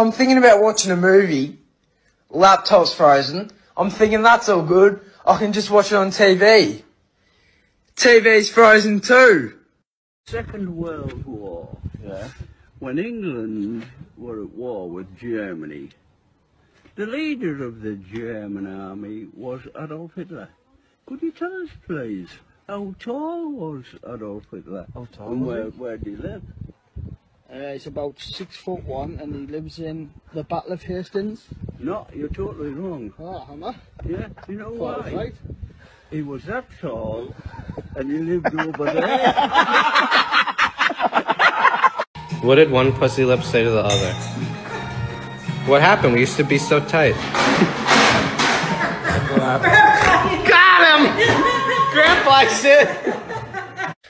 I'm thinking about watching a movie. Laptop's frozen. I'm thinking that's all good. I can just watch it on TV. TV's frozen too. Second World War, yeah, when England were at war with Germany, the leader of the German army was Adolf Hitler. Could you tell us, please, how tall was Adolf Hitler? How tall And was where, he? where did he live? Uh, he's about six foot one and he lives in the Battle of Hastings. No, you're totally wrong. Oh, hammer. Yeah, you know Thought why? was right. He was that tall, and he lived over there. What did one pussy lip say to the other? What happened? We used to be so tight. Got him! Grandpa said.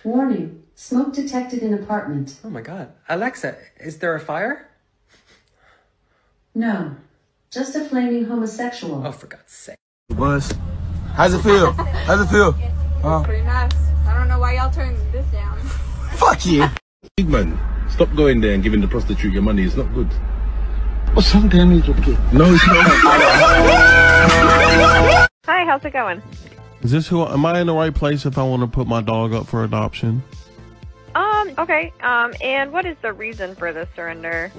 Warning, smoke detected in apartment. Oh my god. Alexa, is there a fire? No, just a flaming homosexual. Oh, for God's sake. Buzz. How's it feel? How's it feel? Huh? Pretty nice. I don't know why y'all turned this down. Fuck you. Big man, stop going there and giving the prostitute your money. It's not good. Oh, sometimes it's okay. No, it's not. Hi, how's it going? Is this who? Am I in the right place if I want to put my dog up for adoption? Um, okay. Um, and what is the reason for the surrender?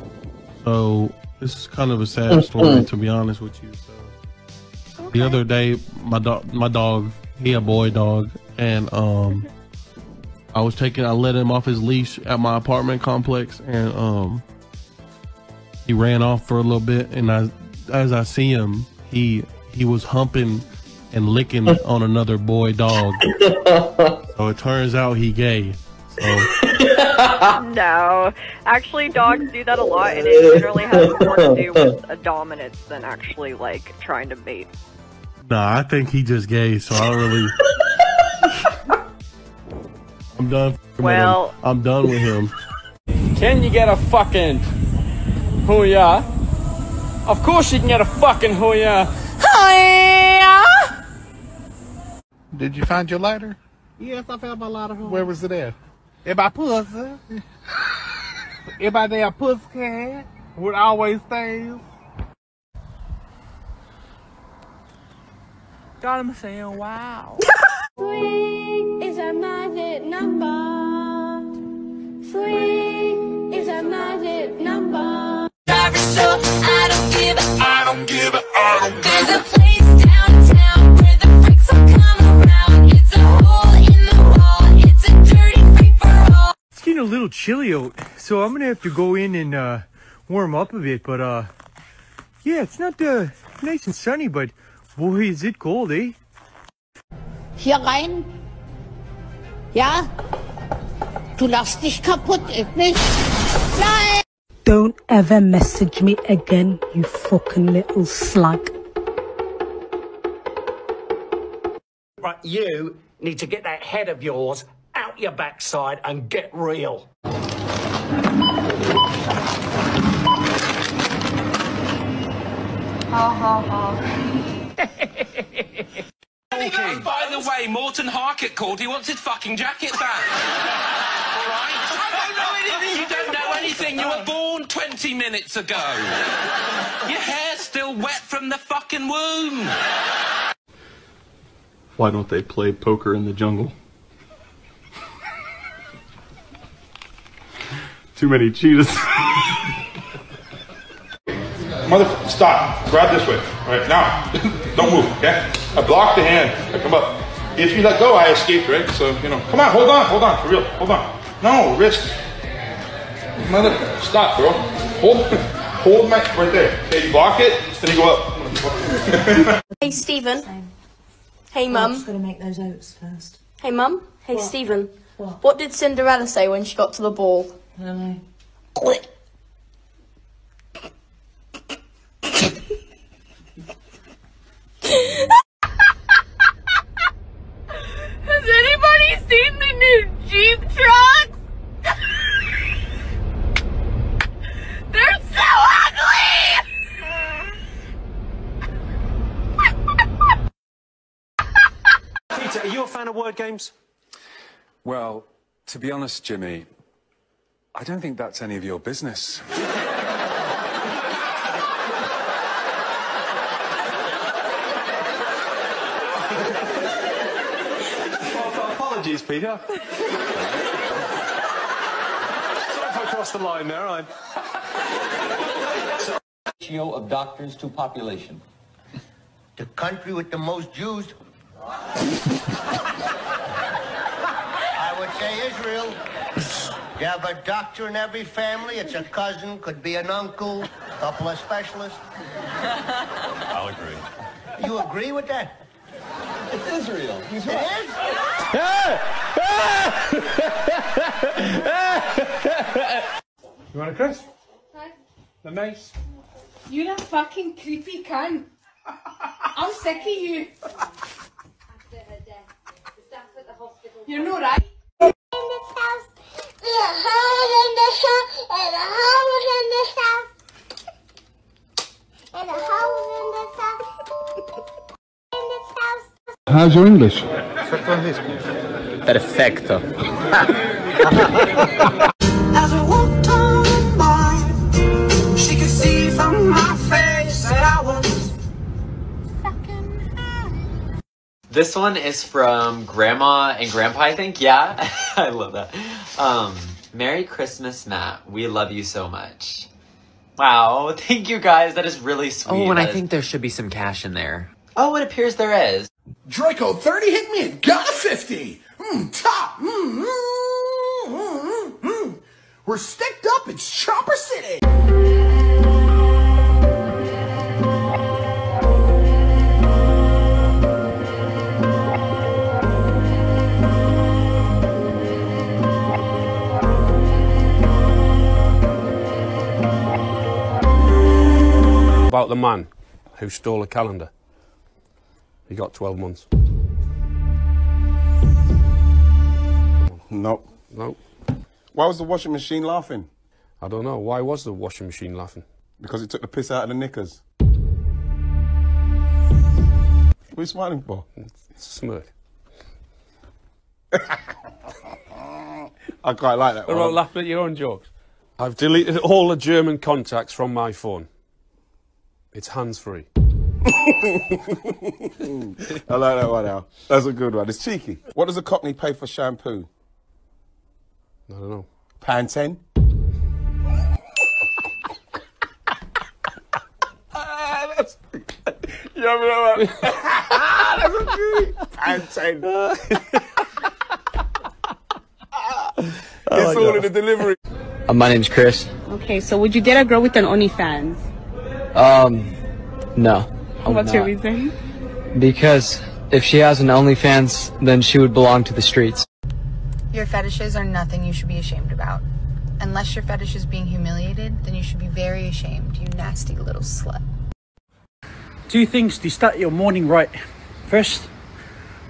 So this is kind of a sad story, to be honest with you. So the other day, my dog, my dog, he a boy dog, and um, I was taking, I let him off his leash at my apartment complex, and um, he ran off for a little bit, and I, as I see him, he he was humping and licking on another boy dog. so it turns out he gay. So. no, actually, dogs do that a lot, and it generally has more to do with a dominance than actually like trying to mate. Nah, I think he just gay, so I don't really. I'm done. Well- him. I'm done with him. Can you get a fucking hooyah? Of course you can get a fucking hooyah. Did you find your lighter? Yes, I found my lighter home. Where was it at? In my pussy. In my damn pussy cat. would always stays. Got him saying wow. Three is a magic number. Three is a magic number. So I don't give a, I don't give a, I don't There's a little chilly out, so I'm gonna have to go in and uh, warm up a bit. But uh, yeah, it's not uh, nice and sunny, but boy, is it cold, eh? Hier rein. Ja? Du lachst dich kaputt, ich nicht? Nein! Don't ever message me again, you fucking little slug. Right, you need to get that head of yours out your backside and get real. Ha ha ha. Oh, by the way, Morten Harket called. He wants his fucking jacket back. All right? I don't know anything. You don't know anything. You were born 20 minutes ago. Your hair's still wet from the fucking womb. Why don't they play poker in the jungle? Too many cheetahs. Mother, stop. Grab this way. All right, now. Don't move, okay? I blocked the hand. I come up. If you let go, I escaped, right? So, you know, come on, hold on, hold on, for real, hold on. No, wrist. Mother, stop, bro. Hold, hold my, right there. Okay, you block it, then you go up. Hey, Stephen. Hey, Mum. I'm just going to make those oats first. Hey, Mum. Hey, What? Stephen. What? What did Cinderella say when she got to the ball? I. Has anybody seen the new Jeep trucks? They're so ugly! Peter, are you a fan of word games? Well, to be honest, Jimmy, I don't think that's any of your business. apologies, Peter. Sorry if I crossed the line there. I... Ratio of doctors to population. The country with the most Jews. I would say Israel. You have a doctor in every family. It's a cousin, could be an uncle, a couple of specialists. I'll agree. You agree with that? It's Israel. He's right. is? You want a crisp? The mace. You're a fucking creepy cunt. I'm sick of you. You're not right. How's your English? Perfecto. As I walked on by, she could see from my face that I was This one is from Grandma and Grandpa, I think. Yeah, I love that. Um, Merry Christmas, Matt. We love you so much. Wow, thank you guys. That is really sweet. Oh, and I That is- think there should be some cash in there. Oh, it appears there is. Draco 30 hit me and got a 50. Mm, top. Mm, mm, mm, mm, mm. We're sticked up. It's Chopper City. About the man who stole a calendar. He got 12 months. Nope. Nope. Why was the washing machine laughing? I don't know. Why was the washing machine laughing? Because it took the piss out of the knickers. What are you smiling for? It's a smirk. I quite like that They're one. all laughing at your own jokes. I've deleted all the German contacts from my phone. It's hands free. I like that one now. That's a good one. It's cheeky. What does a cockney pay for shampoo? I don't know. Pound ten? You know what That's a good Pound ten. it's all in the delivery. Uh, my name's Chris. Okay, so would you date a girl with an OnlyFans? Um, no. I would What's your not. reason? Because if she has an OnlyFans, then she would belong to the streets. Your fetishes are nothing you should be ashamed about. Unless your fetish is being humiliated, then you should be very ashamed, you nasty little slut. Two things to start your morning right. First,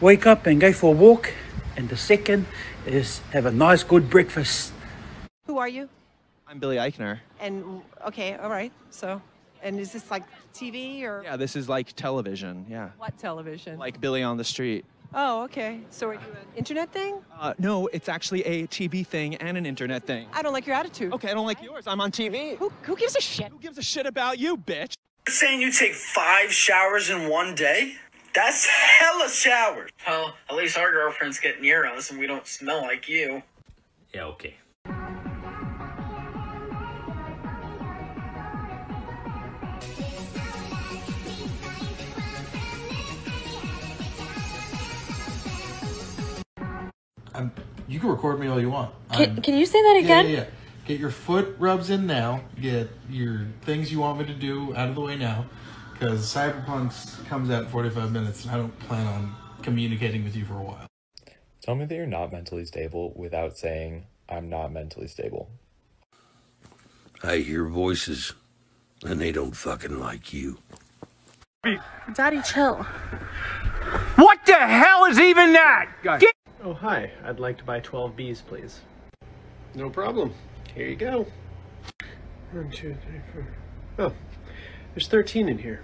wake up and go for a walk. And the second is have a nice good breakfast. Who are you? I'm Billy Eichner. And okay, all right. So, and is this like TV or Yeah, this is like television. Yeah. what television? Like Billy on the Street. Oh, okay. So are you an internet thing? Uh, no, it's actually a TV thing and an internet thing. I don't like your attitude. Okay, I don't like yours. I'm on TV. Who, who gives a shit? Who gives a shit about you, bitch? Saying you take five showers in one day? That's hella showers. Well, at least our girlfriends get near us and we don't smell like you. Yeah, okay. I'm, you can record me all you want. Can, can you say that again? Yeah, yeah. Get your foot rubs in now. Get your things you want me to do out of the way now. Because Cyberpunk comes out in 45 minutes and I don't plan on communicating with you for a while. Tell me that you're not mentally stable without saying, I'm not mentally stable. I hear voices, and they don't fucking like you. Daddy, chill. What the hell is even that? Get- Oh, hi. I'd like to buy 12 bees, please. No problem. Here you go. One, two, three, four. Oh, there's 13 in here.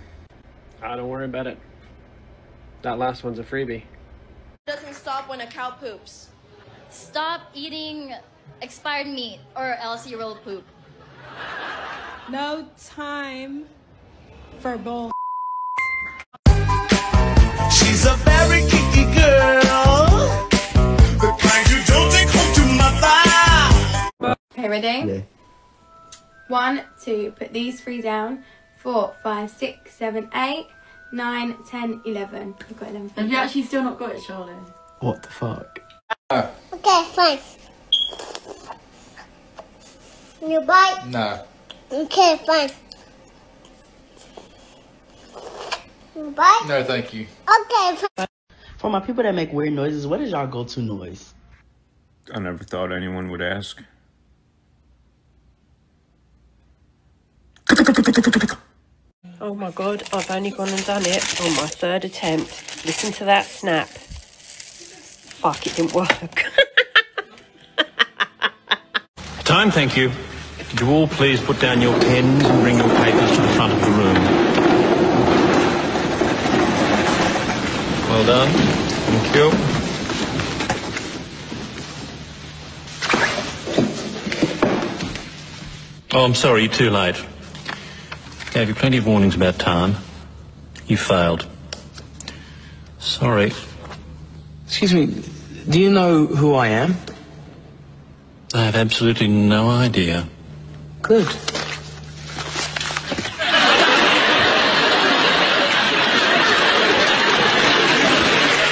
Ah, don't worry about it. That last one's a freebie. Doesn't stop when a cow poops. Stop eating expired meat or else you will poop. No time for bull. She's a very kinky girl. Ready? Yeah. One, two, put these three down. Four, five, six, seven, eight, nine, ten, eleven. You've got eleven. Have you actually still not got it, Charlie? What the fuck? Okay, fine. You bite? No. Okay, fine. You bite? No, thank you. Okay, fine. For my people that make weird noises, what is y'all go-to noise? I never thought anyone would ask. Oh my god, I've only gone and done it on my third attempt. Listen to that snap. Fuck, it didn't work. Time, thank you. Could you all please put down your pens and bring your papers to the front of the room? Well done. Thank you. Oh, I'm sorry, you're too late. Gave you plenty of warnings about time. You failed. Sorry. Excuse me, do you know who I am? I have absolutely no idea. Good.